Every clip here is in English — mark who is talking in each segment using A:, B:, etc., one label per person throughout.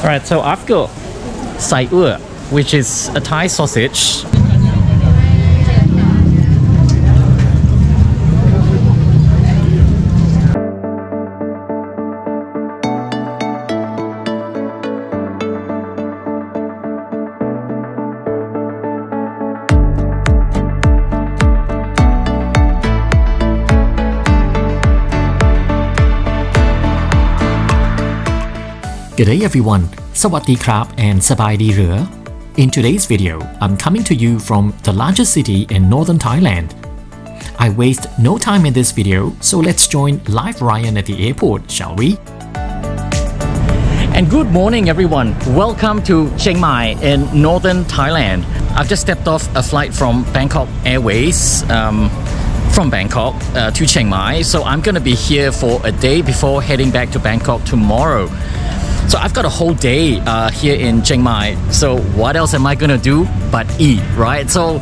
A: Alright, so I've got sai which is a Thai sausage.
B: G'day everyone, Sawadee Krab and Sabai Di Rửa. In today's video, I'm coming to you from the largest city in northern Thailand. I waste no time in this video, so let's join live Ryan at the airport, shall we?
A: And good morning everyone. Welcome to Chiang Mai in northern Thailand. I've just stepped off a flight from Bangkok Airways. Um, from Bangkok uh, to Chiang Mai, so I'm gonna be here for a day before heading back to Bangkok tomorrow. So I've got a whole day uh, here in Chiang Mai. So what else am I gonna do but eat, right? So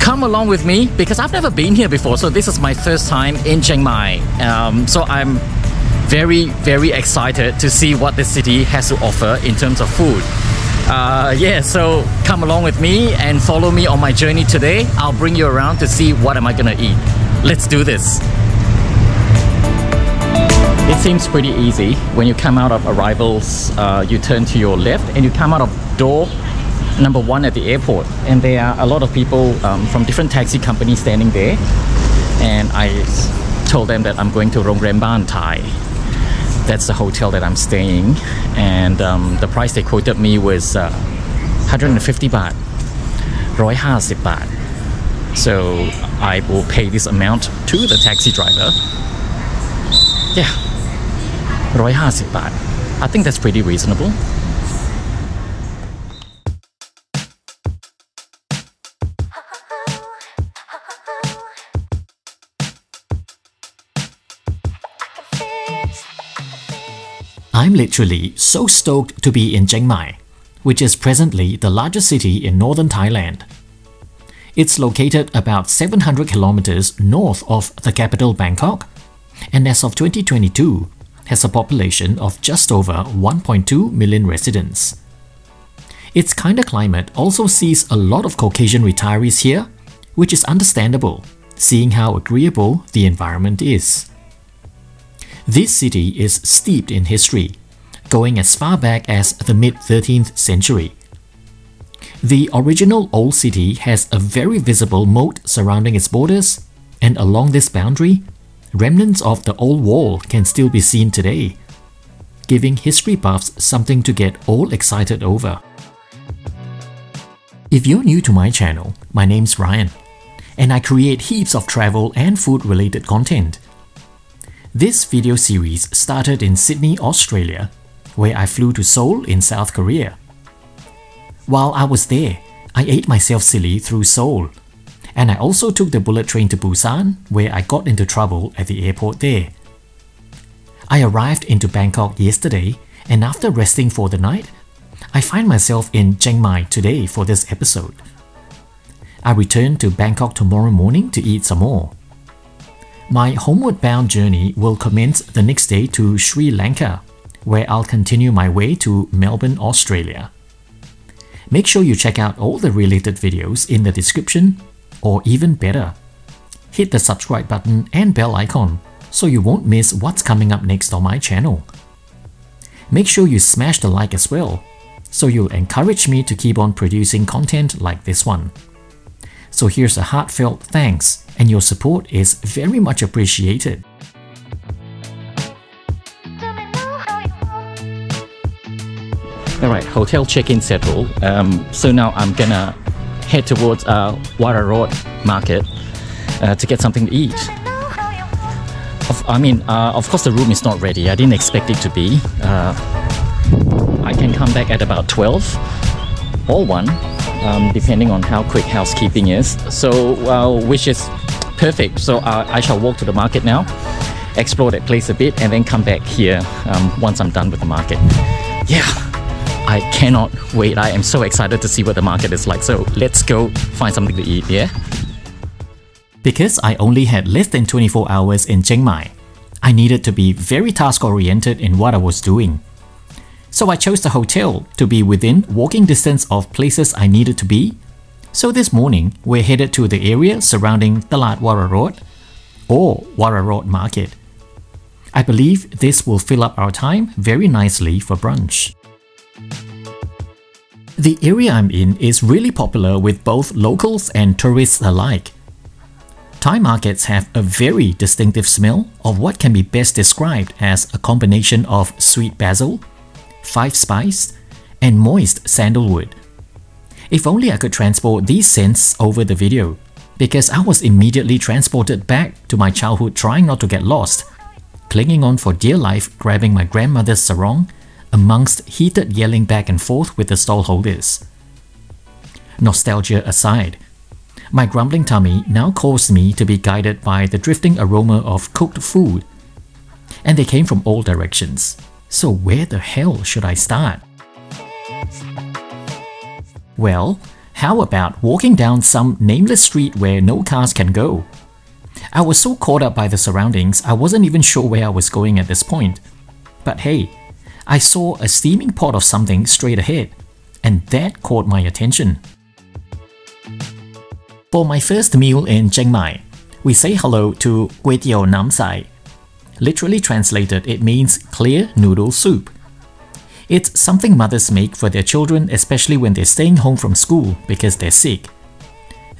A: come along with me because I've never been here before. So this is my first time in Chiang Mai. Um, so I'm very, very excited to see what the city has to offer in terms of food. Uh, yeah, so come along with me and follow me on my journey today. I'll bring you around to see what am I gonna eat. Let's do this. It seems pretty easy. When you come out of arrivals, uh, you turn to your left and you come out of door number one at the airport. And there are a lot of people um, from different taxi companies standing there. And I told them that I'm going to Rongrem Ban Thai. That's the hotel that I'm staying. And um, the price they quoted me was uh, 150 baht, 150 baht. So I will pay this amount to the taxi driver. Yeah, 150 baht. I think that's pretty reasonable.
B: I'm literally so stoked to be in Chiang Mai, which is presently the largest city in northern Thailand. It's located about 700 kilometers north of the capital Bangkok, and as of 2022, has a population of just over 1.2 million residents. Its kinder climate also sees a lot of Caucasian retirees here, which is understandable, seeing how agreeable the environment is. This city is steeped in history, going as far back as the mid-13th century. The original old city has a very visible moat surrounding its borders, and along this boundary, remnants of the old wall can still be seen today, giving history buffs something to get all excited over. If you're new to my channel, my name's Ryan, and I create heaps of travel and food related content. This video series started in Sydney, Australia, where I flew to Seoul in South Korea. While I was there, I ate myself silly through Seoul and I also took the bullet train to Busan, where I got into trouble at the airport there. I arrived into Bangkok yesterday, and after resting for the night, I find myself in Chiang Mai today for this episode. I return to Bangkok tomorrow morning to eat some more. My homeward bound journey will commence the next day to Sri Lanka, where I'll continue my way to Melbourne, Australia. Make sure you check out all the related videos in the description or even better, hit the subscribe button and bell icon so you won't miss what's coming up next on my channel. Make sure you smash the like as well, so you'll encourage me to keep on producing content like this one. So here's a heartfelt thanks and your support is very much appreciated.
A: Alright, hotel check-in settled. Um, so now I'm gonna head towards uh, Warorot Market uh, to get something to eat. Of, I mean, uh, of course the room is not ready. I didn't expect it to be. Uh, I can come back at about 12 or 1, um, depending on how quick housekeeping is. So, uh, which is perfect. So uh, I shall walk to the market now, explore that place a bit, and then come back here um, once I'm done with the market. Yeah. I cannot wait. I am so excited to see what the market is like. So let's go find something to eat, yeah?
B: Because I only had less than 24 hours in Chiang Mai, I needed to be very task oriented in what I was doing. So I chose the hotel to be within walking distance of places I needed to be. So this morning, we're headed to the area surrounding Talat Road or Warorot Market. I believe this will fill up our time very nicely for brunch. The area I'm in is really popular with both locals and tourists alike. Thai markets have a very distinctive smell of what can be best described as a combination of sweet basil, five spice, and moist sandalwood. If only I could transport these scents over the video, because I was immediately transported back to my childhood trying not to get lost, clinging on for dear life grabbing my grandmother's sarong amongst heated yelling back and forth with the stallholders. Nostalgia aside, my grumbling tummy now caused me to be guided by the drifting aroma of cooked food. And they came from all directions. So where the hell should I start? Well, how about walking down some nameless street where no cars can go? I was so caught up by the surroundings, I wasn't even sure where I was going at this point. But hey, I saw a steaming pot of something straight ahead, and that caught my attention. For my first meal in Chiang Mai, we say hello to Kway Teow Nam Sai. Literally translated, it means clear noodle soup. It's something mothers make for their children especially when they're staying home from school because they're sick.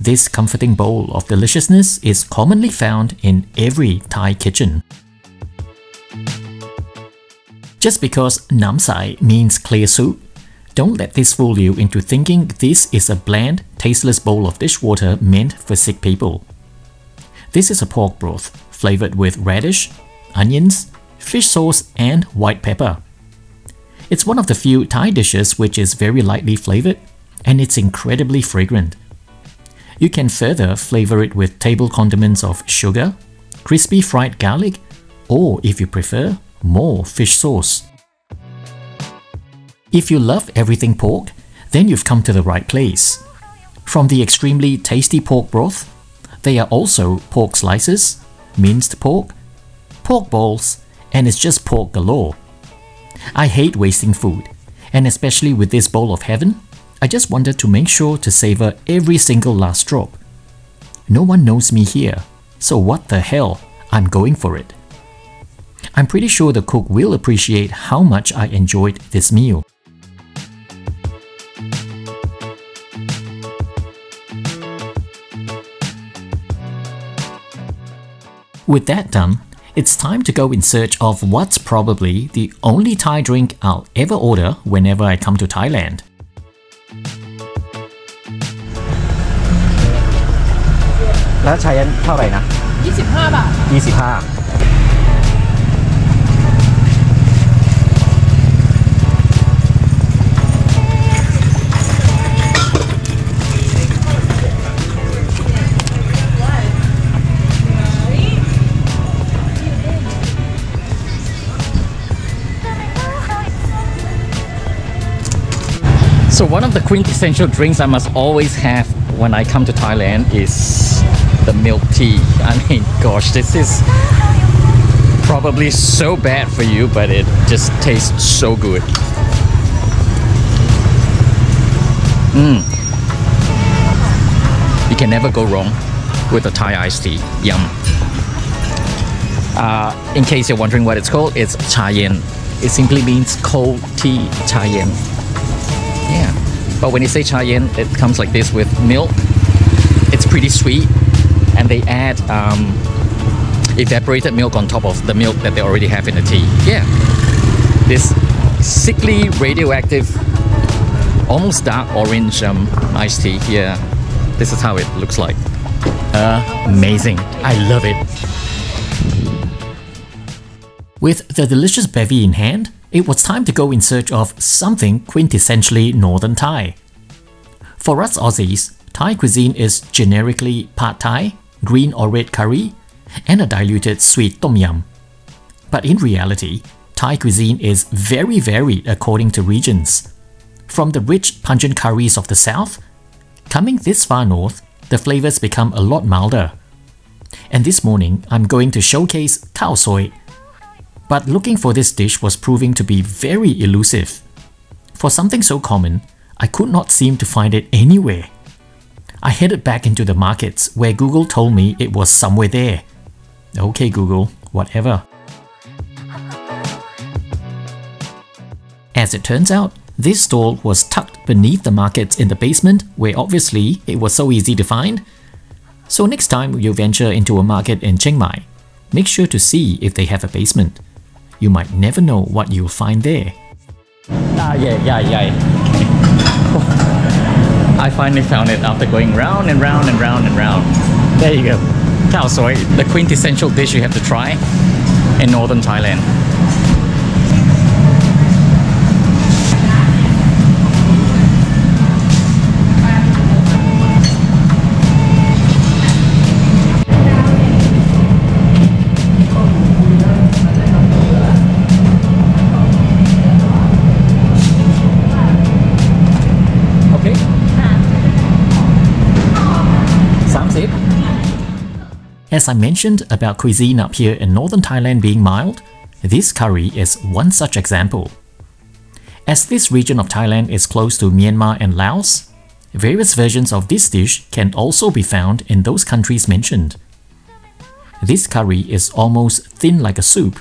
B: This comforting bowl of deliciousness is commonly found in every Thai kitchen. Just because Nam Sai means clear soup don't let this fool you into thinking this is a bland, tasteless bowl of dishwater meant for sick people. This is a pork broth flavored with radish, onions, fish sauce, and white pepper. It's one of the few Thai dishes which is very lightly flavored, and it's incredibly fragrant. You can further flavor it with table condiments of sugar, crispy fried garlic, or if you prefer, more fish sauce. If you love everything pork, then you've come to the right place. From the extremely tasty pork broth, they are also pork slices, minced pork, pork balls, and it's just pork galore. I hate wasting food, and especially with this bowl of heaven, I just wanted to make sure to savor every single last drop. No one knows me here, so what the hell, I'm going for it. I'm pretty sure the cook will appreciate how much I enjoyed this meal. With that done, it's time to go in search of what's probably the only Thai drink I'll ever order whenever I come to Thailand.
C: แล้วใช้เท่าไหร่นะ
D: 25 บาท
A: of the quintessential drinks I must always have when I come to Thailand is the milk tea. I mean, gosh, this is probably so bad for you, but it just tastes so good. Mm. You can never go wrong with a Thai iced tea. Yum. Uh, in case you're wondering what it's called, it's cha yen. It simply means cold tea cha yen. But when you say cha yen, it comes like this with milk. It's pretty sweet, and they add um, evaporated milk on top of the milk that they already have in the tea. Yeah. This sickly radioactive, almost dark orange um, iced tea. Yeah. This is how it looks like. amazing. I love it.
B: With the delicious bevy in hand, it was time to go in search of something quintessentially Northern Thai. For us Aussies, Thai cuisine is generically pad Thai, green or red curry, and a diluted sweet tom yum. But in reality, Thai cuisine is very varied according to regions. From the rich pungent curries of the south, coming this far north, the flavors become a lot milder. And this morning, I'm going to showcase khao soi. But looking for this dish was proving to be very elusive. For something so common, I could not seem to find it anywhere. I headed back into the markets where Google told me it was somewhere there. Okay, Google, whatever. As it turns out, this stall was tucked beneath the markets in the basement where obviously it was so easy to find. So next time you venture into a market in Chiang Mai, make sure to see if they have a basement. You might never know what you'll find there.
A: Ah, yeah, yeah, yeah. I finally found it after going round and round and round and round. There you go. Khao soi, the quintessential dish you have to try in northern Thailand.
B: As I mentioned about cuisine up here in northern Thailand being mild, this curry is one such example. As this region of Thailand is close to Myanmar and Laos, various versions of this dish can also be found in those countries mentioned. This curry is almost thin like a soup,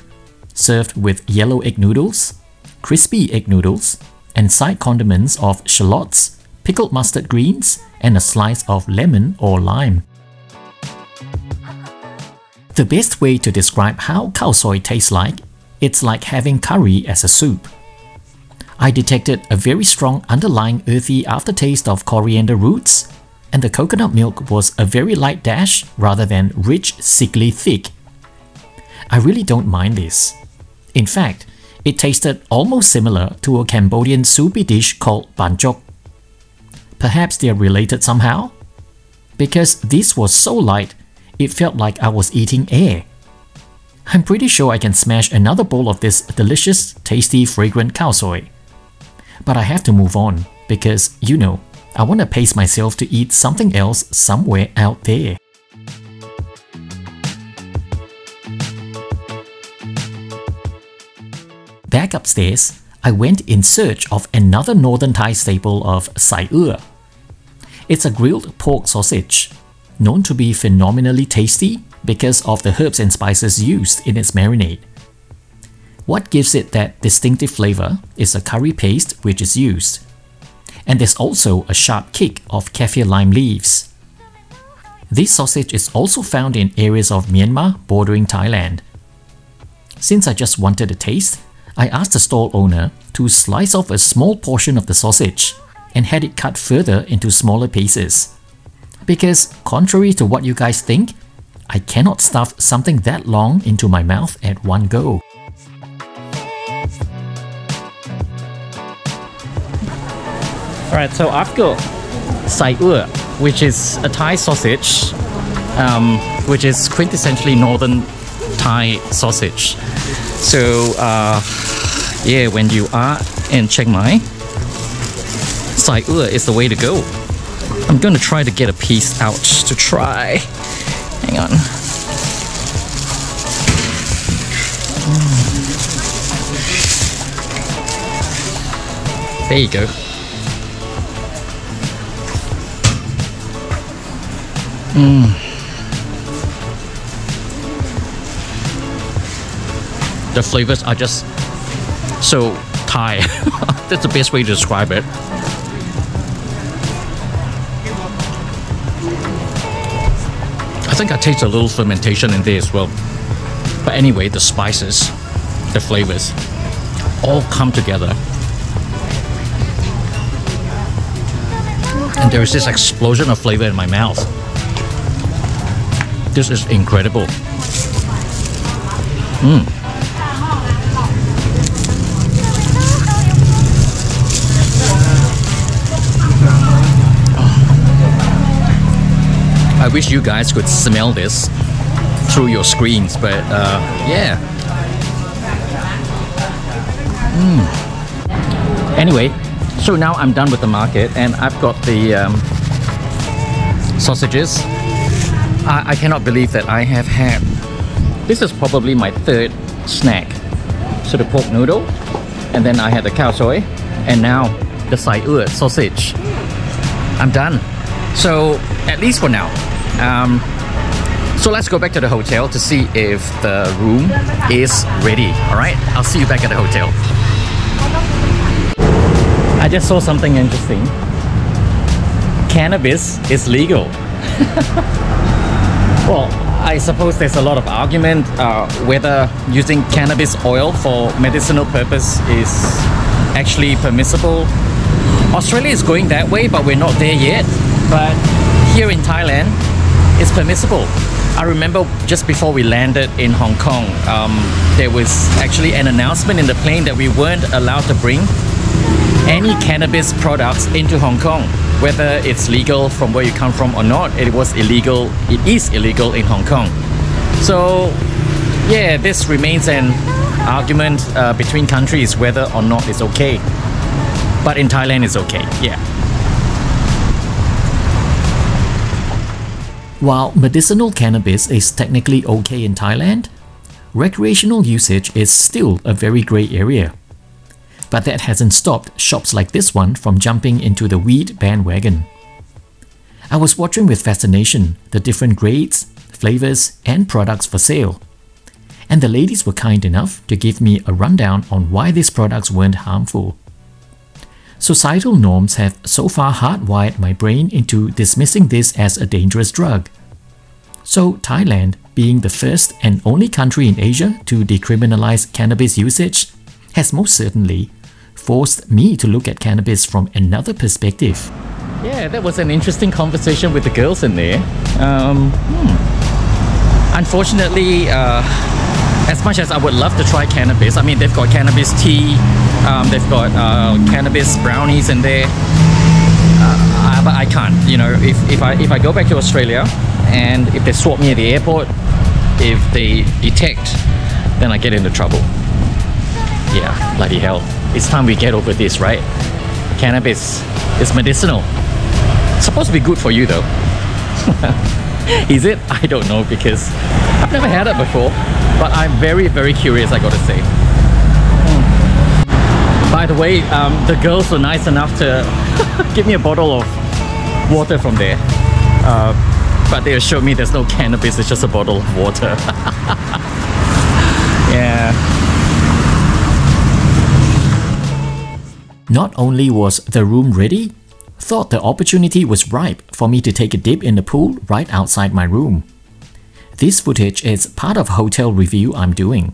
B: served with yellow egg noodles, crispy egg noodles, and side condiments of shallots, pickled mustard greens, and a slice of lemon or lime. The best way to describe how khao soi tastes like, it's like having curry as a soup. I detected a very strong underlying earthy aftertaste of coriander roots, and the coconut milk was a very light dash rather than rich, sickly thick. I really don't mind this. In fact, it tasted almost similar to a Cambodian soupy dish called banh chok. Perhaps they are related somehow? Because this was so light, it felt like I was eating air. I'm pretty sure I can smash another bowl of this delicious, tasty, fragrant khao soi. But I have to move on because, you know, I want to pace myself to eat something else somewhere out there. Back upstairs, I went in search of another northern Thai staple of sai ua. It's a grilled pork sausage, known to be phenomenally tasty because of the herbs and spices used in its marinade. What gives it that distinctive flavor is a curry paste which is used. And there's also a sharp kick of kaffir lime leaves. This sausage is also found in areas of Myanmar bordering Thailand. Since I just wanted a taste, I asked the stall owner to slice off a small portion of the sausage and had it cut further into smaller pieces. Because, contrary to what you guys think, I cannot stuff something that long into my mouth at one go.
A: Alright, so I've got sai ua, which is a Thai sausage, um, which is quintessentially northern Thai sausage. So, uh, yeah, when you are in Chiang Mai, sai ua is the way to go. I'm gonna try to get a piece out to try. Hang on. There you go. Mm. the flavors are just so Thai. That's the best way to describe it. Think I taste a little fermentation in there as well. But anyway, the spices, the flavors, all come together. And there is this explosion of flavor in my mouth. This is incredible. Mm. I wish you guys could smell this through your screens, but uh, yeah. Mm. Anyway, so now I'm done with the market and I've got the um, sausages. I, I cannot believe that I have had. This is probably my third snack So the pork noodle, and then I had the khao soi, and now the sai sausage. I'm done. So at least for now. Um, so let's go back to the hotel to see if the room is ready. All right, I'll see you back at the hotel. I just saw something interesting. Cannabis is legal. well, I suppose there's a lot of argument uh, whether using cannabis oil for medicinal purpose is actually permissible. Australia is going that way, but we're not there yet. But here in Thailand, it's permissible. I remember just before we landed in Hong Kong, um, there was actually an announcement in the plane that we weren't allowed to bring any cannabis products into Hong Kong. Whether it's legal from where you come from or not, it was illegal, it is illegal in Hong Kong. So, yeah, this remains an argument uh, between countries whether or not it's okay. But in Thailand, it's okay, yeah.
B: While medicinal cannabis is technically okay in Thailand, recreational usage is still a very grey area. But that hasn't stopped shops like this one from jumping into the weed bandwagon. I was watching with fascination the different grades, flavors, and products for sale. And the ladies were kind enough to give me a rundown on why these products weren't harmful. Societal norms have so far hardwired my brain into dismissing this as a dangerous drug. So Thailand, being the first and only country in Asia to decriminalize cannabis usage, has most certainly forced me to look at cannabis from another perspective.
A: Yeah, that was an interesting conversation with the girls in there. Um, hmm. Unfortunately, uh, as much as I would love to try cannabis, I mean, they've got cannabis tea, um, they've got uh, cannabis brownies in there. Uh, but I can't, you know, if, if, I, if I go back to Australia and if they swap me at the airport, if they detect, then I get into trouble. Yeah, bloody hell. It's time we get over this, right? Cannabis is medicinal. It's supposed to be good for you though. is it? I don't know because I've never had it before. But I'm very, very curious, I gotta say. Hmm. By the way, um, the girls were nice enough to give me a bottle of water from there. Uh, but they assured me there's no cannabis, it's just a bottle of water. yeah.
B: Not only was the room ready, thought the opportunity was ripe for me to take a dip in the pool right outside my room. This footage is part of hotel review I'm doing.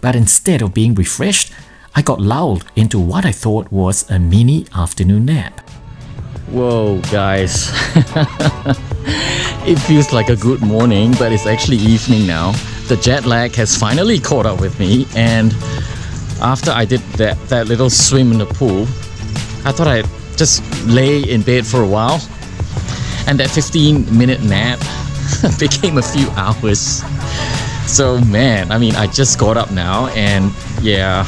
B: But instead of being refreshed, I got lulled into what I thought was a mini afternoon nap.
A: Whoa, guys. it feels like a good morning, but it's actually evening now. The jet lag has finally caught up with me, and after I did that, that little swim in the pool, I thought I'd just lay in bed for a while. And that 15 minute nap became a few hours. So man, I mean, I just got up now and yeah,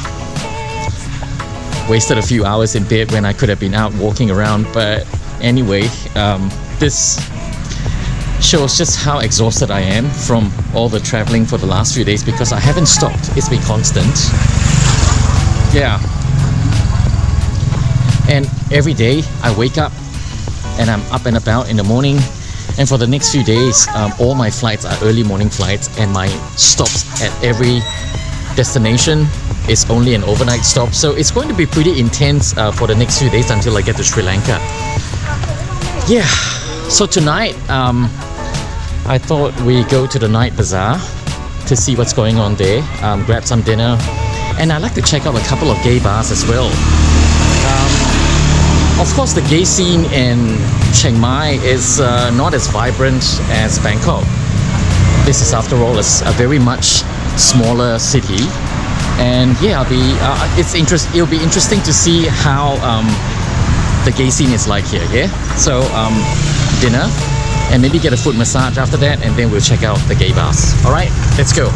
A: wasted a few hours in bed when I could have been out walking around. But anyway, um, this shows just how exhausted I am from all the traveling for the last few days because I haven't stopped. It's been constant. Yeah. And every day I wake up and I'm up and about in the morning and for the next few days, um, all my flights are early morning flights, and my stops at every destination is only an overnight stop. So it's going to be pretty intense uh, for the next few days until I get to Sri Lanka. Yeah, so tonight, um, I thought we go to the night bazaar to see what's going on there, um, grab some dinner, and I'd like to check out a couple of gay bars as well. Of course, the gay scene in Chiang Mai is uh, not as vibrant as Bangkok. This is, after all, a very much smaller city, and yeah, be. Uh, it's interest. It'll be interesting to see how um, the gay scene is like here. Yeah. So um, dinner, and maybe get a foot massage after that, and then we'll check out the gay bars. All right, let's go.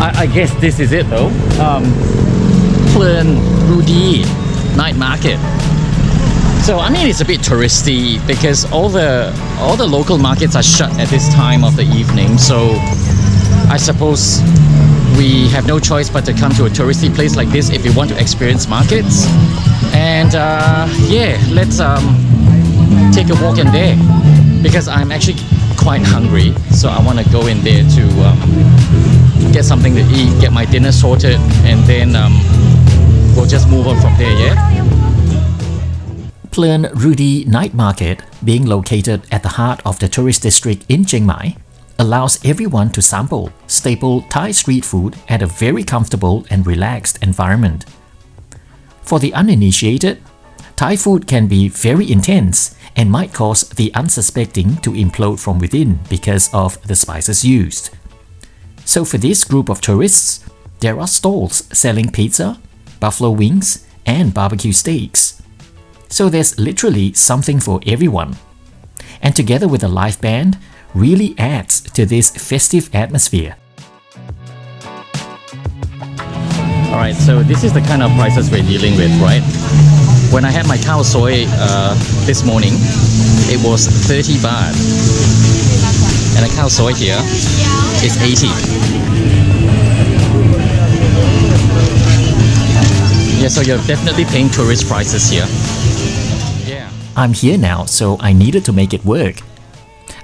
A: I, I guess this is it though. Um, Ruedee night market. So I mean it's a bit touristy because all the all the local markets are shut at this time of the evening. So I suppose we have no choice but to come to a touristy place like this if we want to experience markets. And uh, yeah, let's um, take a walk in there because I'm actually quite hungry. So I want to go in there to um, get something to eat, get my dinner sorted, and then um, we'll just move on from there, yeah?
B: Ploen Ruedee Night Market, being located at the heart of the tourist district in Chiang Mai, allows everyone to sample staple Thai street food at a very comfortable and relaxed environment. For the uninitiated, Thai food can be very intense and might cause the unsuspecting to implode from within because of the spices used. So for this group of tourists, there are stalls selling pizza, buffalo wings, and barbecue steaks. So there's literally something for everyone. And together with a live band, really adds to this festive atmosphere.
A: Alright, so this is the kind of prices we're dealing with, right? When I had my khao soi uh, this morning, it was 30 baht. And a khao soi here is 80. Yeah, so you're definitely paying tourist prices here. Yeah.
B: I'm here now, so I needed to make it work.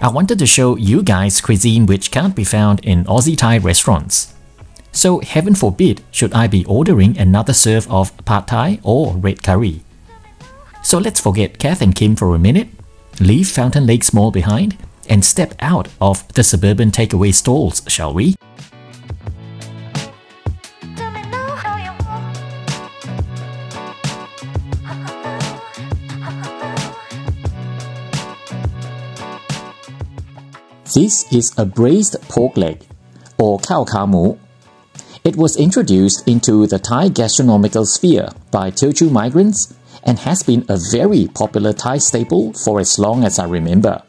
B: I wanted to show you guys cuisine which can't be found in Aussie Thai restaurants. So heaven forbid should I be ordering another serve of pad thai or red curry. So let's forget Kath and Kim for a minute, leave Fountain Lakes Mall behind, and step out of the suburban takeaway stalls, shall we? This is a braised pork leg, or khao kha mu. It was introduced into the Thai gastronomical sphere by Teochew migrants and has been a very popular Thai staple for as long as I remember.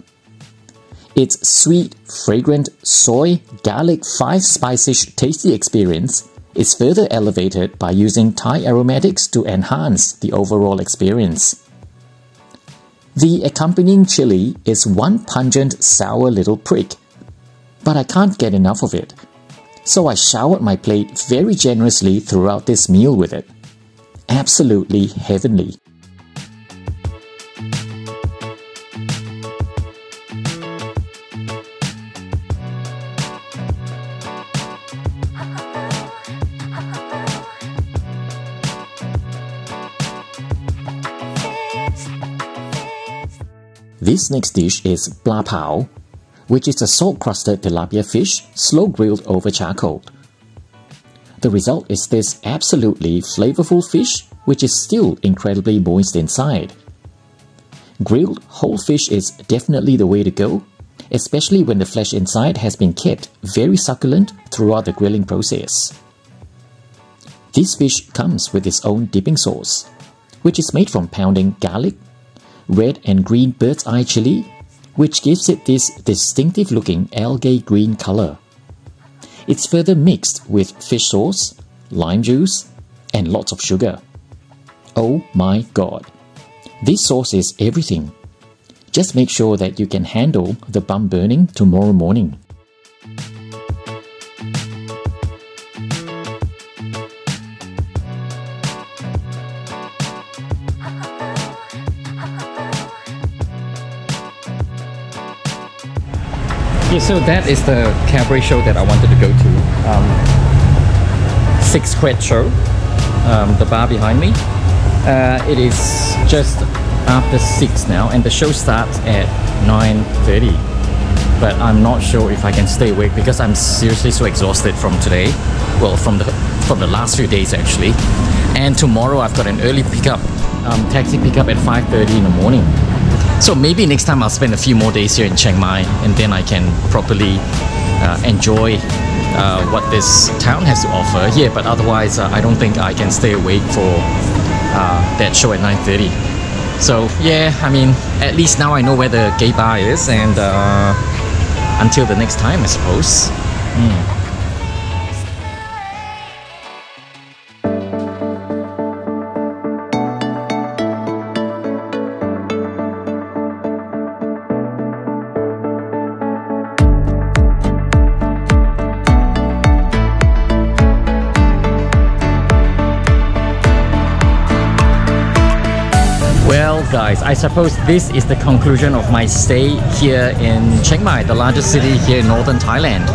B: Its sweet, fragrant soy, garlic, five spicish tasty experience is further elevated by using Thai aromatics to enhance the overall experience. The accompanying chili is one pungent sour little prick, but I can't get enough of it. So I showered my plate very generously throughout this meal with it. Absolutely heavenly. This next dish is bla pao, which is a salt-crusted tilapia fish slow grilled over charcoal. The result is this absolutely flavorful fish which is still incredibly moist inside. Grilled whole fish is definitely the way to go, especially when the flesh inside has been kept very succulent throughout the grilling process. This fish comes with its own dipping sauce, which is made from pounding garlic, red and green bird's eye chili, which gives it this distinctive looking algae green color. It's further mixed with fish sauce, lime juice, and lots of sugar. Oh my god! This sauce is everything. Just make sure that you can handle the bum burning tomorrow morning.
A: Yeah, so that is the cabaret show that I wanted to go to. Um, Six Quid Show, um, the bar behind me. Uh, it is just after 6 now and the show starts at 9.30. But I'm not sure if I can stay awake because I'm seriously so exhausted from today. Well, from the from the last few days actually. And tomorrow I've got an early pickup, um, taxi pickup at 5.30 in the morning. So maybe next time I'll spend a few more days here in Chiang Mai and then I can properly uh, enjoy uh, what this town has to offer here. But otherwise, uh, I don't think I can stay awake for uh, that show at 9.30. So yeah, I mean, at least now I know where the gay bar is and uh, until the next time, I suppose. Mm. I suppose this is the conclusion of my stay here in Chiang Mai, the largest city here in northern Thailand.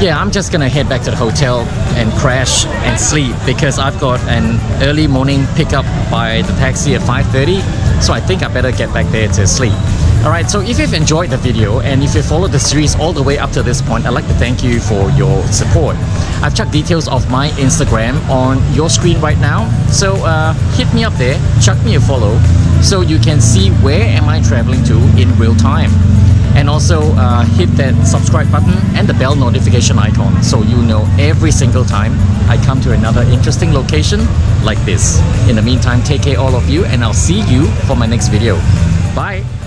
A: Yeah, I'm just gonna head back to the hotel and crash and sleep because I've got an early morning pickup by the taxi at 5.30 so I think I better get back there to sleep. Alright, so if you've enjoyed the video and if you followed the series all the way up to this point, I'd like to thank you for your support. I've chucked details of my Instagram on your screen right now, so uh, hit me up there, chuck me a follow, so you can see where am I traveling to in real time. And also uh, hit that subscribe button and the bell notification icon so you know every single time I come to another interesting location like this. In the meantime, take care all of you and I'll see you for my next video. Bye!